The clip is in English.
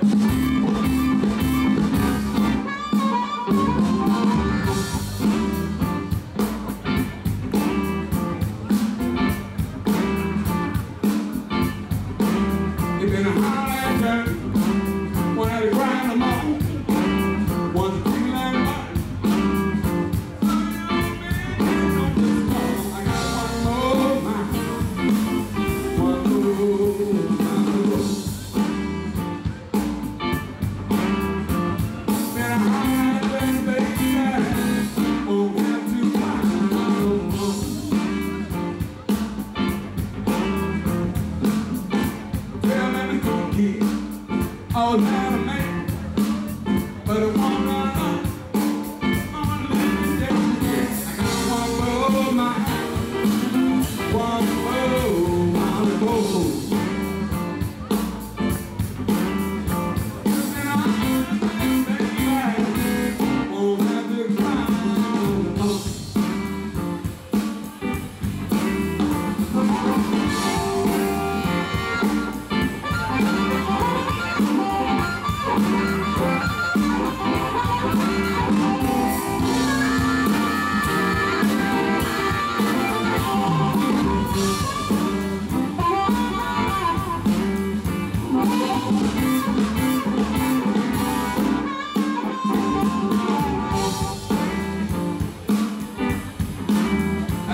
It's been a hard